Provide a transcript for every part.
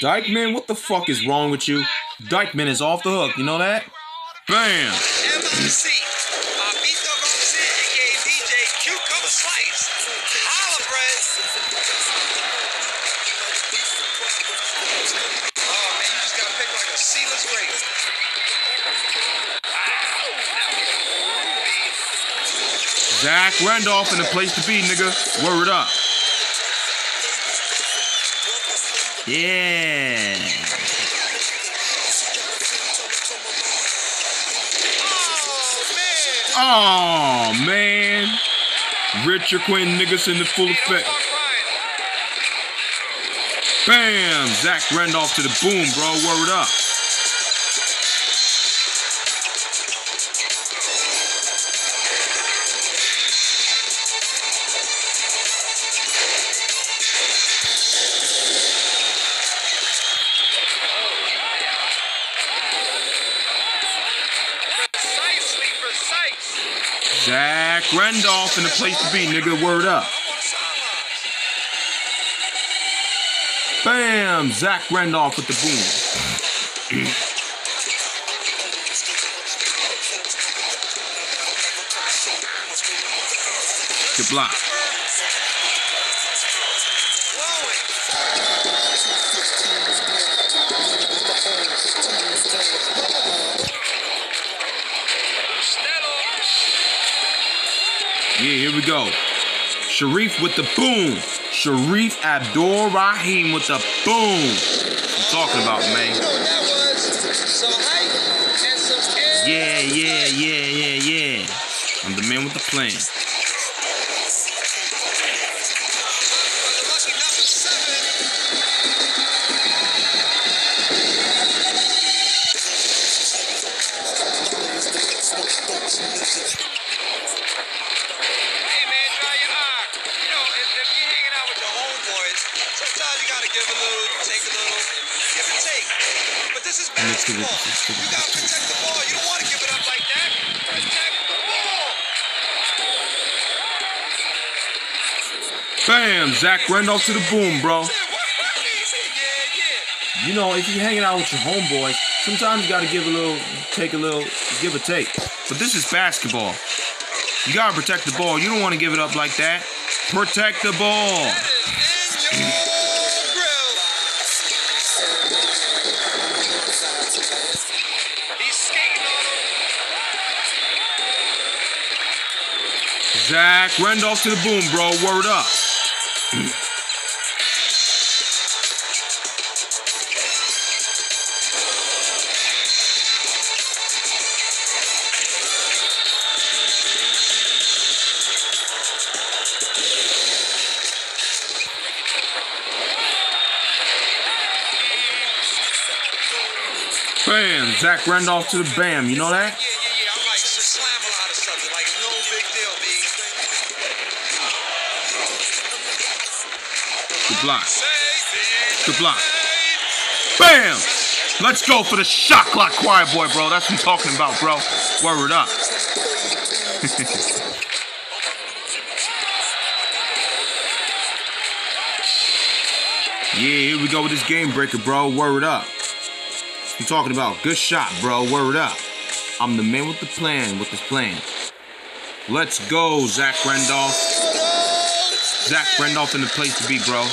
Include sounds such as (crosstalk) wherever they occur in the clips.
Dyckman, what the fuck is wrong with you? Dyckman is off the hook, you know that? Bam! MC, Bobbito Garcia, aka DJ Cucumber Slice. Holla, bread. Oh man, you just gotta pick like a seedless grape. Zach Randolph in the place to be, nigga. Word up. Yeah. Oh Oh man. man. Richard Quinn niggas in the full effect. Bam! Zach Randolph to the boom, bro. Word up. Randolph in the place to be, nigga. Word up. Bam! Zach Randolph with the boom. Good block. We go. Shareef with the boom. Shareef Abdur-Rahim with the boom. I'm talking about, man. know what that was? Some hype and some scared. Yeah, yeah, yeah, yeah, yeah. I'm the man with the plan. Sometimes you gotta give a little, take a little, give and take. But this is Let's give it- basketball. let's give it- You gotta protect the ball. You don't want to give it up like that. Protect the ball. Bam! Zach Randolph to the boom, bro. You know, if you're hanging out with your homeboys, sometimes you gotta give a little, take a little, give or take. But this is basketball. You gotta protect the ball. You don't want to give it up like that. Protect the ball. Zach Randolph to the boom, bro. Word up. Bam! Zach Randolph to the bam. You know that? Good block. Good block. Bam! Let's go for the shot clock choir boy, bro. That's what I'm talking about, bro. Word up. (laughs) yeah, here we go with this game breaker, bro. Word up. I'm talking about good shot, bro. Word up. I'm the man with the plan, with this plan. Let's go, Zach Randolph. Zach Randolph in the place to be, bro.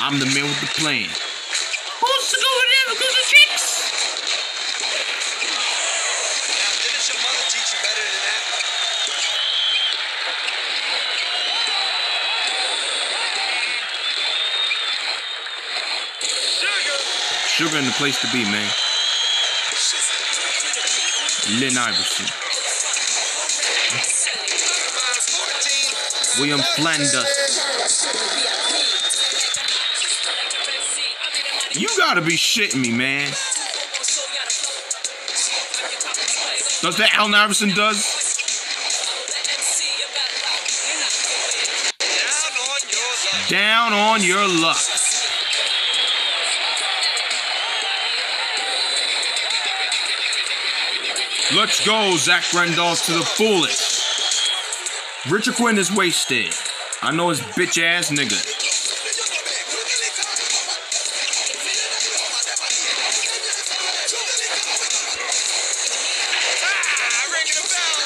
I'm the man with the plan. Who's to go with them? Because of chicks. Now, didn't your mother teach you better than that? Sugar. Sugar in the place to be, man. Lynn Iverson. William Flanders. You gotta be shitting me, man. Does that Allen Iverson does? Down on your luck. Down on your luck. Let's go, Zach Randolph to the fullest. Richard Quinn is wasted. I know his bitch ass nigga.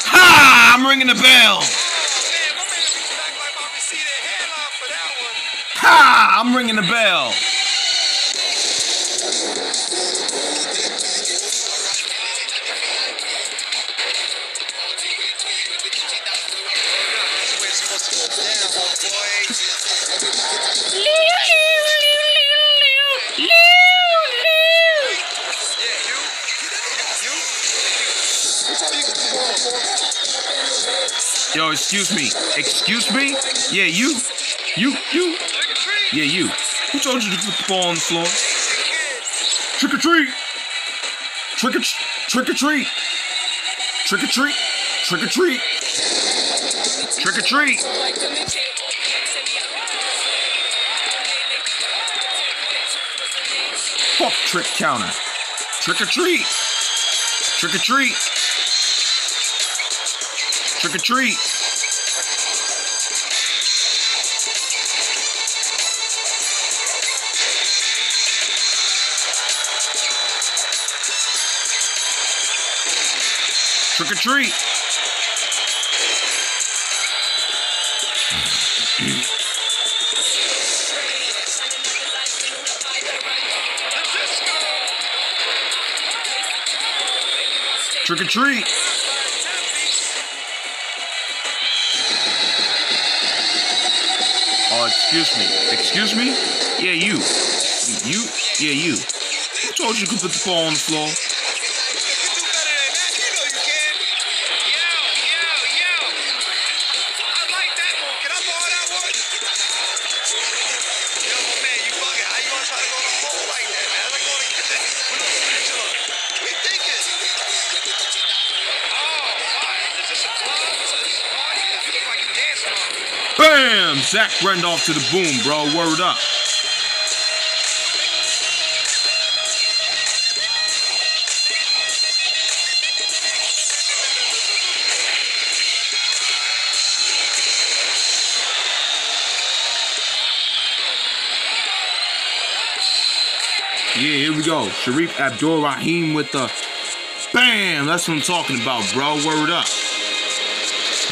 Ha! I'm ringing the bell. Ha! I'm ringing the bell. Yo, excuse me. Excuse me? Yeah, you. You, you. Yeah, you. Who told you to put the ball on the floor? Trick or treat. Trick or trick or treat. Trick or treat. Trick or treat. Trick or treat. Fuck trick counter. Trick or treat. Trick or treat. Trick or treat. Trick or treat. Trick or treat. Oh, excuse me. Excuse me? Yeah, you. You? Yeah, you. Who told you to put the ball on the floor? Zach Randolph to the boom, bro. Word up. Yeah, here we go. Shareef Abdur-Rahim with the bam. That's what I'm talking about, bro. Word up.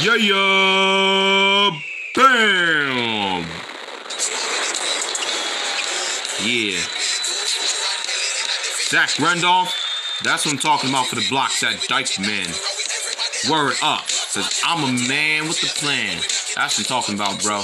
Yeah, yeah. Yeah. Zach Randolph. That's what I'm talking about for the blocks at Dyckman. Word up. Says, I'm a man with a plan. That's what I'm talking about, bro.